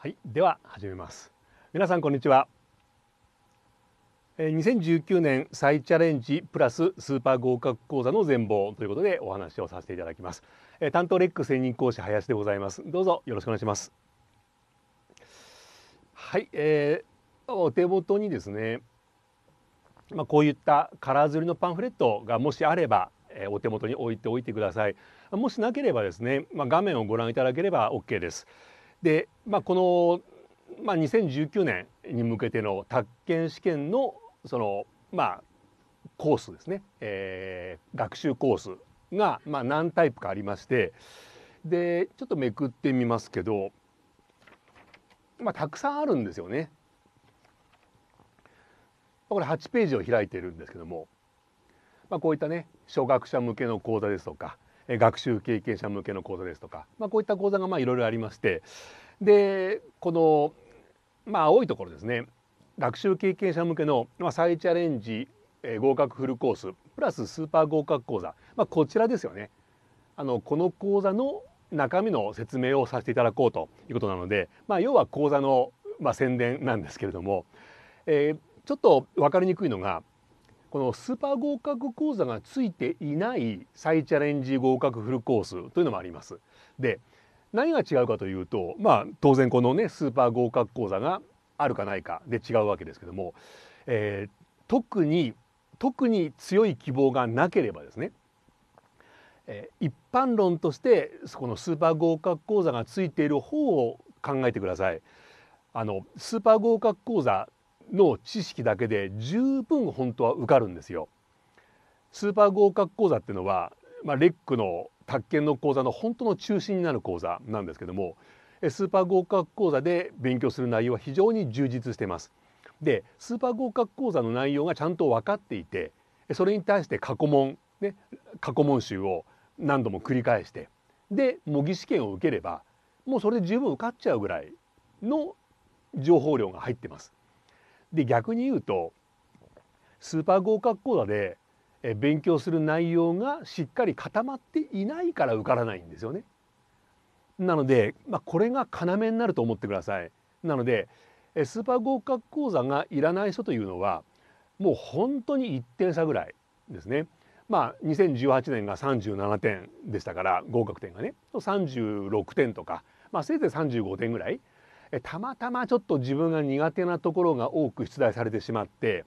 はい、では始めます。皆さんこんにちは。えー2019年再チャレンジプラススーパー合格講座の全貌ということでお話をさせていただきます。えー担当レック専任講師林でございます。どうぞよろしくお願いします。はい、えーお手元にですね、まあこういったカラー刷りのパンフレットがもしあれば、えーお手元に置いておいてください。もしなければですね、まあ画面をご覧いただければ OK です。で、まあ、この、まあ、2019年に向けての宅建試験のそのまあコースですね、えー学習コースが、まあ、何タイプかありましてでちょっとめくってみますけど、まあ、たくさんあるんですよね。これ8ページを開いてるんですけども、まあ、こういったね初学者向けの講座ですとか学習経験者向けの講座ですとか、まあ、こういった講座がまあいろいろありましてでこの、まあ、青いところですね学習経験者向けの、まあ、再チャレンジ、え合格フルコースプラススーパー合格講座、まあ、こちらですよね。あのこの講座の中身の説明をさせていただこうということなので、まあ、要は講座の、まあ、宣伝なんですけれども、えーちょっと分かりにくいのがこのスーパー合格講座がついていない再チャレンジ合格フルコースというのもあります。で何が違うかというとまあ当然このねスーパー合格講座があるかないかで違うわけですけども、えー特に特に強い希望がなければですね、えー一般論としてこのスーパー合格講座がついている方を考えてください。あのスーパー合格講座の知識だけで十分本当は受かるんですよ。スーパー合格講座っていうのは、まあ、レックの宅建の講座の本当の中心になる講座なんですけどもスーパー合格講座で勉強する内容は非常に充実してます。でスーパー合格講座の内容がちゃんと分かっていてそれに対して過去問ね過去問集を何度も繰り返してで模擬試験を受ければもうそれで十分受かっちゃうぐらいの情報量が入ってます。で逆に言うとスーパー合格講座で勉強する内容がしっかり固まっていないから受からないんですよね。なので、まあ、これが要になると思ってください。なのでスーパー合格講座がいらない人というのはもう本当に1点差ぐらいですね。まあ2018年が37点でしたから合格点がね36点とか、まあ、せいぜい35点ぐらいたまたまちょっと自分が苦手なところが多く出題されてしまって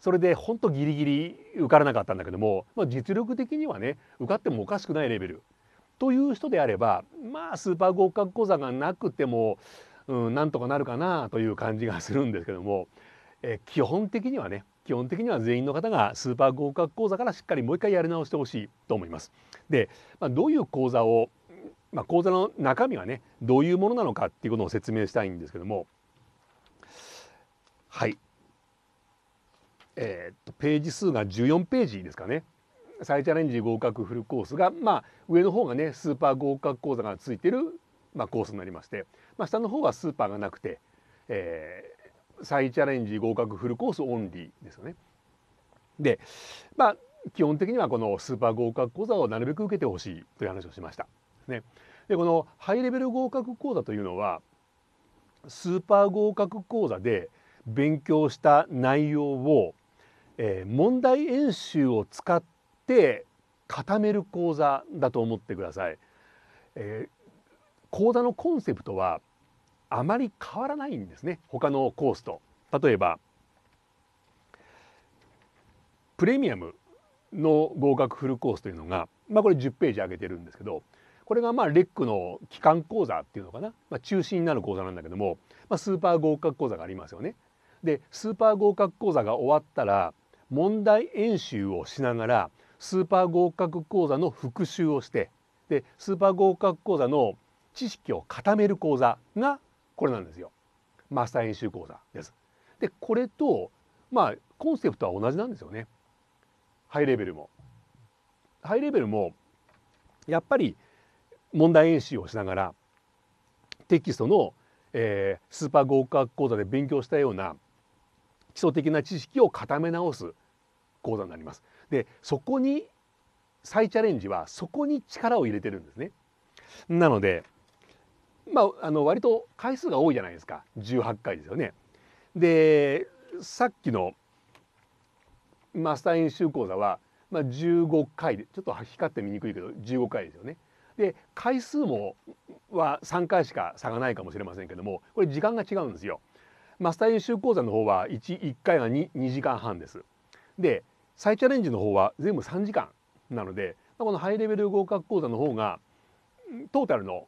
それで本当ギリギリ受からなかったんだけども、まあ、実力的にはね受かってもおかしくないレベルという人であればまあスーパー合格講座がなくても、うん、なんとかなるかなという感じがするんですけどもえ基本的にはね基本的には全員の方がスーパー合格講座からしっかりもう一回やり直してほしいと思います。で、まあ、どういう講座をまあ、講座の中身はねどういうものなのかっていうことを説明したいんですけどもはいえーっとページ数が14ページですかね再チャレンジ合格フルコースがまあ上の方がねスーパー合格講座がついてる、まあ、コースになりまして、まあ、下の方はスーパーがなくて、えー再チャレンジ合格フルコースオンリーですよね。でまあ基本的にはこのスーパー合格講座をなるべく受けてほしいという話をしました。ね、でこのハイレベル合格講座というのはスーパー合格講座で勉強した内容を、えー問題演習を使って固める講座だと思ってください。えー講座のコンセプトはあまり変わらないんですね他のコースと。例えばプレミアムの合格フルコースというのが、まあ、これ10ページ上げてるんですけどこれがまあレックの機関講座っていうのかな、まあ、中心になる講座なんだけども、まあ、スーパー合格講座がありますよね。でスーパー合格講座が終わったら問題演習をしながらスーパー合格講座の復習をしてでスーパー合格講座の知識を固める講座がこれなんですよ。マスター演習講座です。でこれとまあコンセプトは同じなんですよね。ハイレベルも。ハイレベルもやっぱり問題演習をしながらテキストの、えースーパー合格講座で勉強したような基礎的な知識を固め直す講座になります。でそこに再チャレンジはそこに力を入れてるんですね。なのでまああの割と回数が多いじゃないですか18回ですよね。でさっきのマスター演習講座は、まあ、15回でちょっと光って見にくいけど15回ですよね。で回数もは3回しか差がないかもしれませんけどもこれ時間が違うんですよ。マスター演習講座の方は 1, 1回が 2, 2時間半です。で再チャレンジの方は全部3時間なのでこのハイレベル合格講座の方がトータルの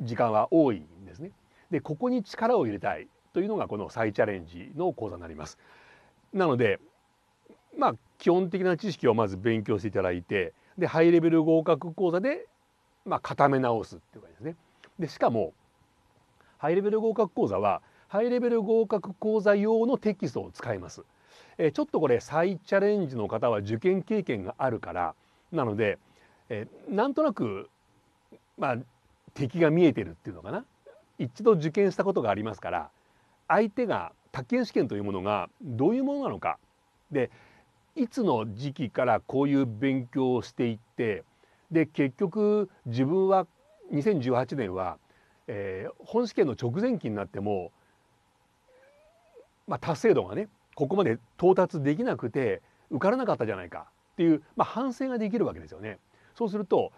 時間は多いんですね。でここに力を入れたいというのがこの再チャレンジの講座になります。なのでまあ基本的な知識をまず勉強していただいてでハイレベル合格講座でまあ固め直すっていう感じですね。でしかもハイレベル合格講座はハイレベル合格講座用のテキストを使います。えー、ちょっとこれ再チャレンジの方は受験経験があるからなので、えー、なんとなくまあ敵が見えてるっていうのかな一度受験したことがありますから相手が宅建試験というものがどういうものなのかでいつの時期からこういう勉強をしていってで結局自分は2018年は、えー、本試験の直前期になっても、まあ、達成度がねここまで到達できなくて受からなかったじゃないかっていう、まあ、反省ができるわけですよね。そうすると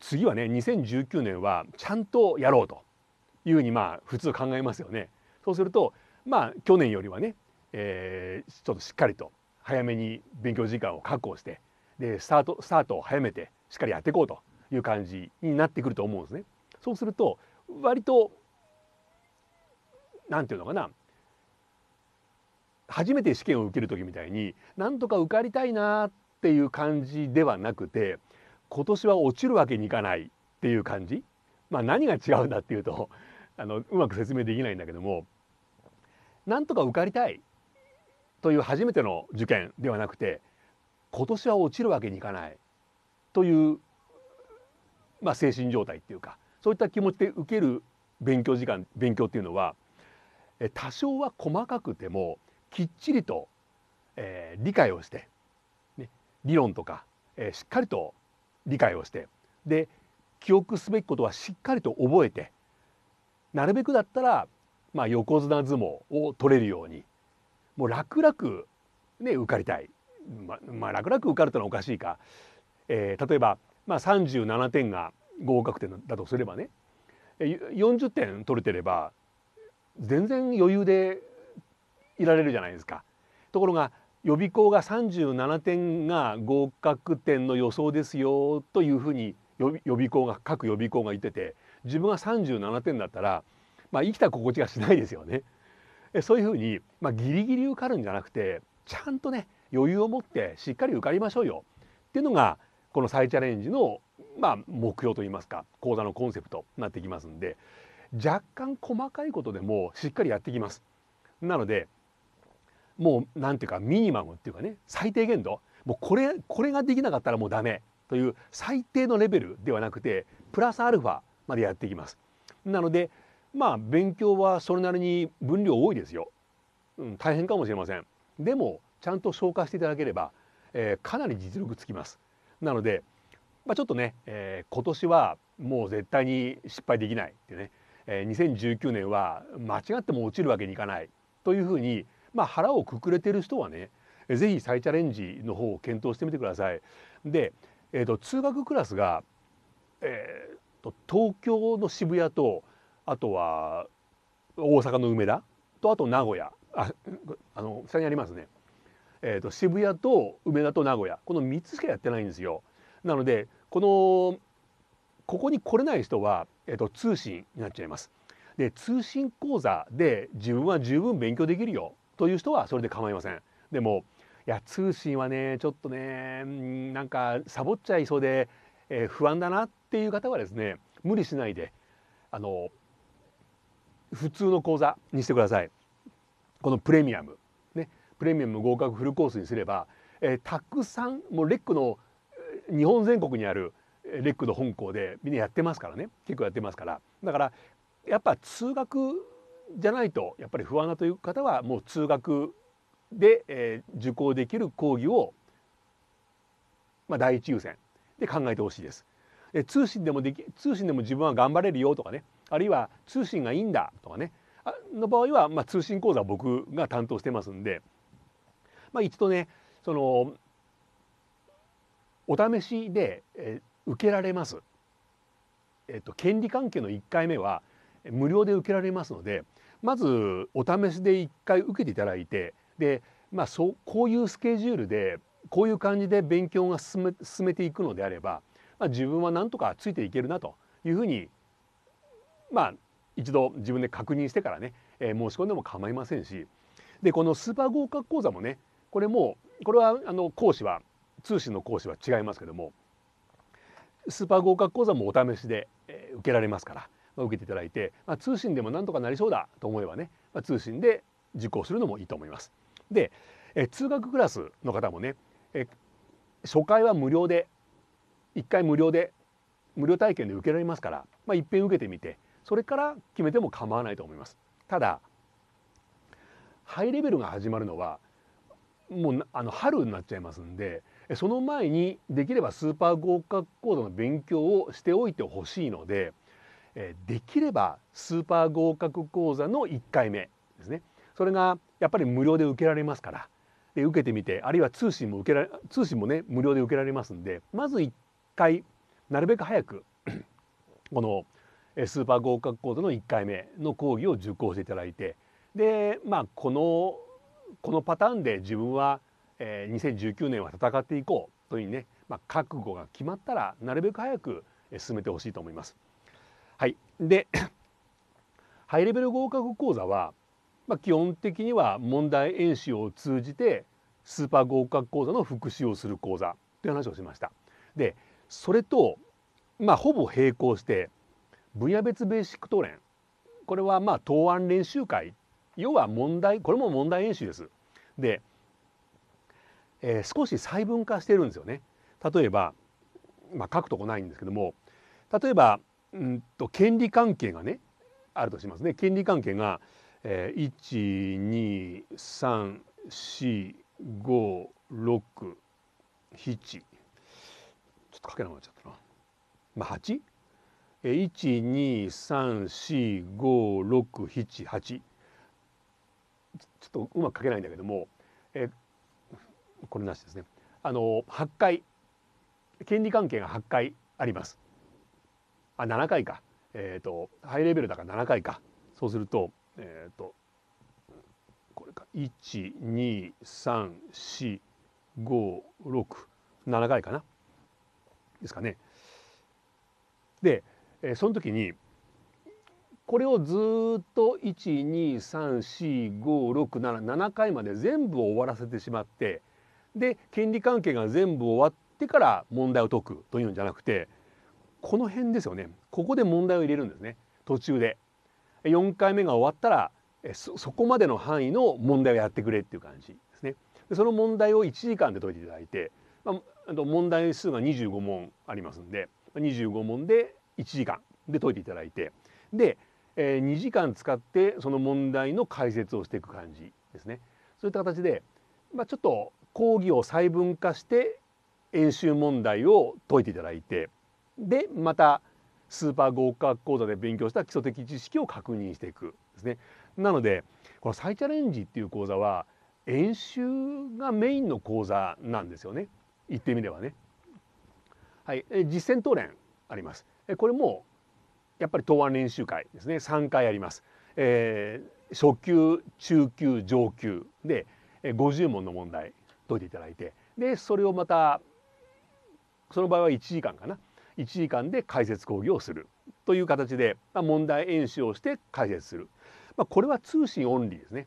次はね2019年はちゃんとやろうというふうにまあ普通考えますよね。そうするとまあ去年よりはね、えー、ちょっとしっかりと早めに勉強時間を確保してでスタートスタートを早めてしっかりやっていこうという感じになってくると思うんですね。そうすると割と何て言うのかな。初めて試験を受ける時みたいになんとか受かりたいなっていう感じではなくて今年は落ちるわけにいかないっていう感じ。まあ何が違うんだっていうと あのうまく説明できないんだけどもなんとか受かりたいという初めての受験ではなくて今年は落ちるわけにいかない。という、まあ、精神状態っていうかそういった気持ちで受ける勉強時間勉強っていうのは多少は細かくてもきっちりと、えー、理解をして、ね、理論とか、えー、しっかりと理解をしてで記憶すべきことはしっかりと覚えてなるべくだったら、まあ、横綱相撲を取れるようにもう楽々、ね、受かりたい、ままあ、楽々受かるというのはおかしいか、えー、例えば、まあ、37点が合格点だとすればね40点取れてれば全然余裕でいられるじゃないですか。ところが予備校が37点が合格点の予想ですよというふうに予備校が各予備校が言ってて自分が37点だったら、まあ、生きた心地がしないですよね。そういうふうに、まあ、ギリギリ受かるんじゃなくてちゃんとね余裕を持ってしっかり受かりましょうよっていうのがこの再チャレンジの、まあ、目標といいますか講座のコンセプトになってきますんで若干細かいことでもしっかりやってきます。なのでもう何ていうかミニマムっていうかね最低限度もうこれこれができなかったらもうダメという最低のレベルではなくてプラスアルファまでやっていきます。なのでまあ勉強はそれなりに分量多いですよ。うん、大変かもしれません。でもちゃんと消化していただければ、えー、かなり実力つきます。なので、まあ、ちょっとね、えー、今年はもう絶対に失敗できないってね、えー、2019年は間違っても落ちるわけにいかないというふうにまあ、腹をくくれてる人はね是非再チャレンジの方を検討してみてください。で、えーと、通学クラスが、えーと、東京の渋谷とあとは大阪の梅田とあと名古屋ああの下にありますね。えーと、渋谷と梅田と名古屋この3つしかやってないんですよ。なのでこのここに来れない人は、えー、と通信になっちゃいます。で通信講座で自分は十分勉強できるよという人はそれで構いません。でもいや通信はねちょっとねなんかサボっちゃいそうで、えー、不安だなっていう方はですね無理しないであの普通の講座にしてください。このプレミアムプレミアム合格フルコースにすれば、えー、たくさんもうレックの日本全国にあるレックの本校でみんなやってますからね。結構やってますから。だからやっぱ通学じゃないとやっぱり不安だという方はもう通学で、えー、受講できる講義を、まあ、第一優先で考えてほしいです。通信でもでき通信でも自分は頑張れるよとかね。あるいは通信がいいんだとかね。の場合は、まあ、通信講座は僕が担当してますんで、まあ、一度ねそのお試しで、えー、受けられます。えっ、ー、と権利関係の1回目は無料で受けられますのでまずお試しで1回受けていただいてで、まあ、そうこういうスケジュールでこういう感じで勉強が進め進めていくのであれば、まあ、自分はなんとかついていけるなというふうにまあ一度自分で確認してからね、えー、申し込んでも構いませんしでこのスーパー合格講座もねこれもこれはあの講師は通信の講師は違いますけどもスーパー合格講座もお試しで、えー、受けられますから、まあ、受けていただいて、まあ、通信でもなんとかなりそうだと思えばね、まあ、通信で受講するのもいいと思います。で、えー、通学クラスの方もね、えー、初回は無料で1回無料で無料体験で受けられますから、まあ、いっぺん受けてみてそれから決めても構わないと思います。ただハイレベルが始まるのはもうあの春になっちゃいますんでその前にできればスーパー合格講座の勉強をしておいてほしいのでできればスーパー合格講座の1回目ですね。それがやっぱり無料で受けられますからで受けてみてあるいは通信も受けられ通信もね無料で受けられますんでまず1回なるべく早く このスーパー合格講座の1回目の講義を受講していただいてでまあこのこのパターンで自分は、えー、2019年は戦っていこうというね、まあ、覚悟が決まったらなるべく早く進めてほしいと思います。はい、で ハイレベル合格講座は、まあ、基本的には問題演習を通じてスーパー合格講座の復習をする講座という話をしました。でそれと、まあ、ほぼ並行して分野別ベーシック答練これはまあ答案練習会要は問題これも問題演習です。で、えー、少し細分化してるんですよね。例えば、まあ、書くとこないんですけども例えばうんと権利関係がねあるとしますね。権利関係が、えー、1234567ちょっと書けなくなっちゃったな。まあ 8? 123456788ちょっとうまく書けないんだけども、えこれなしですね。あの8回権利関係が8回あります。あ7回か。えっ、ー、とハイレベルだから7回か。そうするとえっ、ー、とこれか。1234567回かな。ですかね。で、えー、その時にこれをずっと1234567 7回まで全部終わらせてしまってで権利関係が全部終わってから問題を解くというんじゃなくてこの辺ですよねここで問題を入れるんですね途中で。4回目が終わったらそこまでの範囲の問題をやってくれっていう感じですね。でその問題を1時間で解いていただいて、まあ、問題数が25問ありますんで25問で1時間で解いていただいてでえー、2時間使ってその問題の解説をしていく感じですね。そういった形で、まあ、ちょっと講義を細分化して演習問題を解いていただいてでまたスーパー合格講座で勉強した基礎的知識を確認していくですね。なのでこの再チャレンジっていう講座は演習がメインの講座なんですよね言ってみればね。はい、実践答練あります。これもやっぱり答案練習会ですね。3回あります。えー、初級中級上級で50問の問題解いていただいてでそれをまたその場合は1時間かな。1時間で解説講義をする。という形で、まあ、問題演習をして解説する、まあ、これは通信オンリーですね。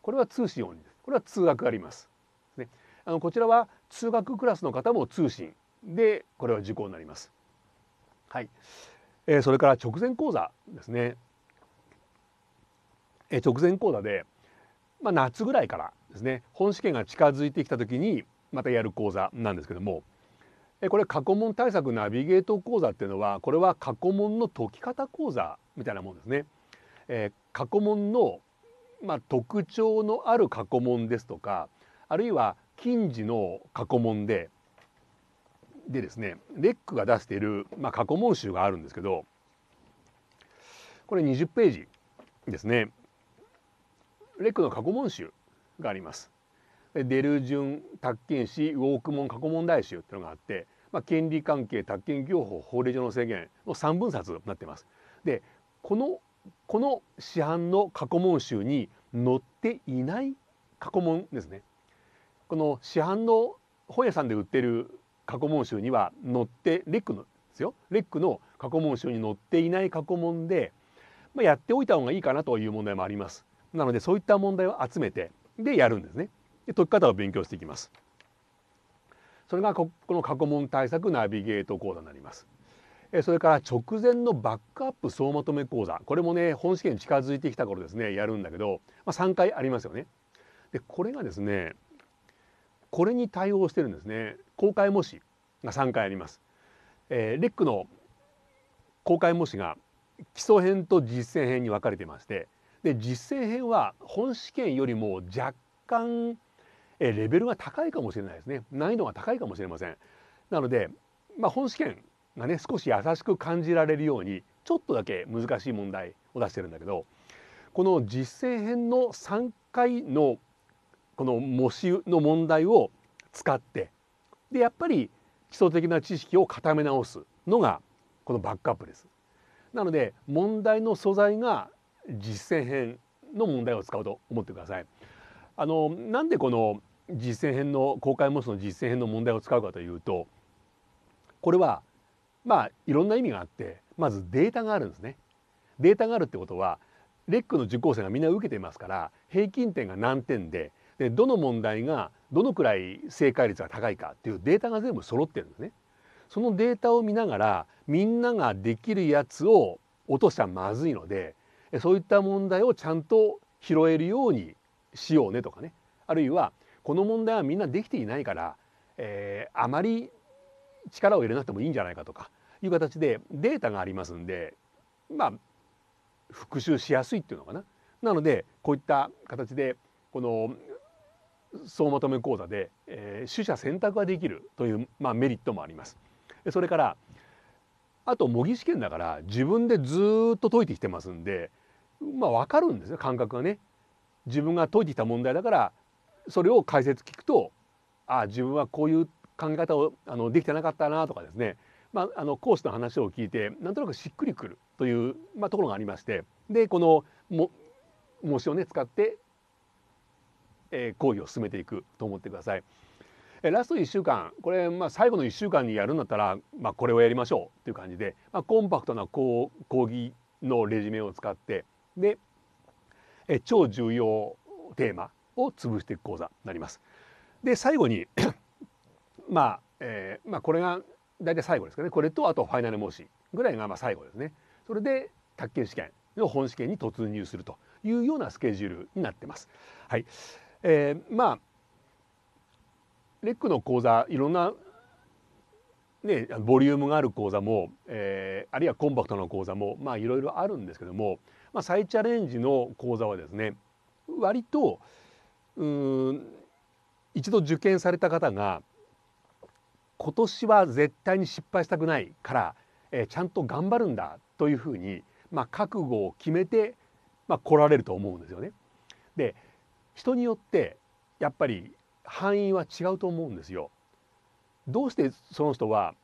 これは通信オンリーです。これは通学あります。ね。あのこちらは通学クラスの方も通信でこれは受講になります。はい。えー、それから直前講座ですね、えー、直前講座で、まあ、夏ぐらいからですね本試験が近づいてきた時にまたやる講座なんですけども、えー、これ過去問対策ナビゲート講座っていうのはこれは過去問の解き方講座みたいなもんですね。えー、過去問の、まあ、特徴のある過去問ですとかあるいは近似の過去問ででですねレックが出している、まあ、過去問集があるんですけどこれ20ページですね。レックの過去問集があります。デルジュン宅建士ウォークモン過去問題集っていうのがあって、まあ、権利関係宅建業法法令上の制限の3分冊になってます。でこのこの市販の過去問集に載っていない過去問ですね。この市販の本屋さんで売ってる過去問集には載ってレックのですよ。レックの過去問集に載っていない過去問で、まあ、やっておいた方がいいかなという問題もあります。なのでそういった問題を集めてでやるんですね。で解き方を勉強していきます。それがこの過去問対策ナビゲート講座になります。それから直前のバックアップ総まとめ講座。これもね本試験に近づいてきた頃ですねやるんだけど、まあ、3回ありますよね。でこれがですねこれに対応してるんですね。公開模試が3回あります、えー、レックの公開模試が基礎編と実践編に分かれてましてで実践編は本試験よりも若干えレベルが高いかもしれないですね。難易度が高いかもしれません。なので、まあ、本試験がね少し優しく感じられるようにちょっとだけ難しい問題を出してるんだけどこの実践編の3回のこの模試の問題を使ってでやっぱり基礎的な知識を固め直すのがこのバックアップです。なので問題の素材が実践編の問題を使うと思ってください。あのなんでこの実践編の公開模試の実践編の問題を使うかというとこれはまあいろんな意味があってまずデータがあるんですね。データがあるってことはレックの受講生がみんな受けてますから平均点が何点ででどの問題がどのくらい正解率が高いかっていうデータが全部揃ってるんですね。そのデータを見ながらみんなができるやつを落としたらまずいのでそういった問題をちゃんと拾えるようにしようねとかねあるいはこの問題はみんなできていないから、えー、あまり力を入れなくてもいいんじゃないかとかいう形でデータがありますんでまあ復習しやすいっていうのかな。なのでこういった形でこの総まとめ講座で、えー、取捨選択ができるという、まあ、メリットもあります。それからあと模擬試験だから自分でずっと解いてきてますんでまあ分かるんですよ感覚がね。自分が解いてきた問題だからそれを解説聞くとああ自分はこういう考え方をあのできてなかったなとかですね、まあ、あの講師の話を聞いてなんとなくしっくりくるという、まあ、ところがありましてでこのも模試をね使って、えー、講義を進めていくと思ってください。ラスト1週間これ、まあ、最後の1週間にやるんだったら、まあ、これをやりましょうっていう感じで、まあ、コンパクトな講義のレジュメを使ってでえ超重要テーマを潰していく講座になります。で最後に まあ、えー、まあこれが大体最後ですかねこれとあとファイナル模試ぐらいがまあ最後ですね。それで宅建試験の本試験に突入するというようなスケジュールになってます。はい、えー、まあレックの講座いろんなね、ボリュームがある講座も、えー、あるいはコンパクトな講座もまあいろいろあるんですけども、まあ、再チャレンジの講座はですね割とうん一度受験された方が今年は絶対に失敗したくないから、えー、ちゃんと頑張るんだというふうに、まあ、覚悟を決めて、まあ、来られると思うんですよね。で人によってやっぱり範囲は違うと思うんですよ。どうしてその人は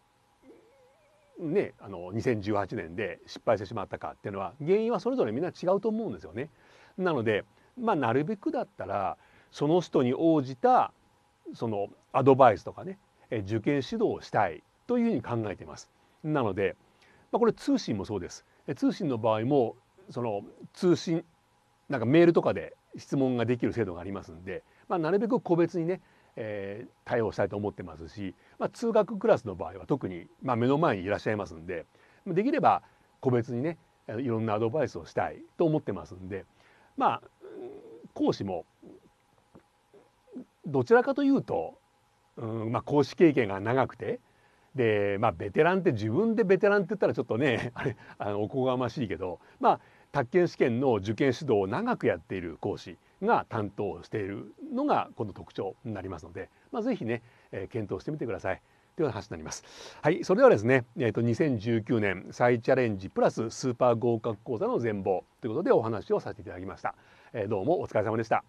ね、あの2018年で失敗してしまったかっていうのは原因はそれぞれみんな違うと思うんですよね。なので、まあ、なるべくだったらその人に応じたそのアドバイスとかね受験指導をしたいというふうに考えています。なので、まあ、これ通信もそうです。通信の場合もその通信なんかメールとかで質問ができる制度がありますんで、まあ、なるべく個別にねえー、対応したいと思ってますし、まあ、通学クラスの場合は特に、まあ、目の前にいらっしゃいますんでできれば個別にねいろんなアドバイスをしたいと思ってますんでまあ講師もどちらかというと、うんまあ、講師経験が長くてでまあベテランって自分でベテランって言ったらちょっとねあれあのおこがましいけどまあ宅建試験の受験指導を長くやっている講師が担当しているのがこの特徴になりますので、まあ、ぜひね、えー、検討してみてください。という話になります。はい、それではですね、えー、と2019年再チャレンジプラススーパー合格講座の全貌ということでお話をさせていただきました。えー、どうもお疲れ様でした。